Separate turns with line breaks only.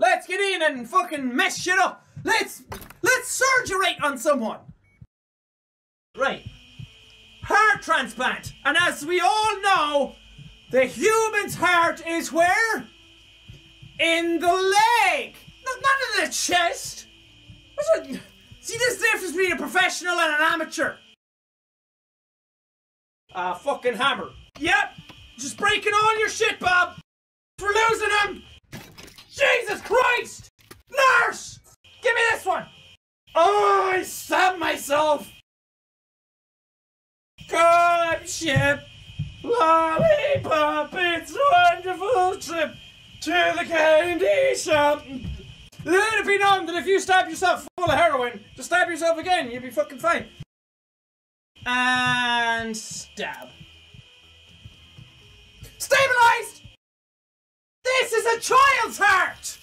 Let's get in and fucking mess shit up. Let's let's surgerate on someone. Right. Heart transplant. And as we all know, the human's heart is where? In the leg. Not, not in the chest. See this difference between a professional and an amateur? Ah, fucking hammer. Yep. Just breaking all your shit, Bob. Good ship! Lollipop, it's a wonderful trip to the candy shop! Let it be known that if you stab yourself full of heroin, to stab yourself again, you'll be fucking fine. And stab. Stabilized! This is a child's heart!